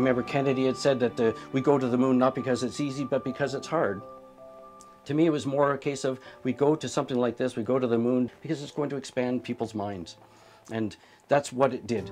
Remember Kennedy had said that the, we go to the moon not because it's easy, but because it's hard. To me, it was more a case of we go to something like this, we go to the moon because it's going to expand people's minds. And that's what it did.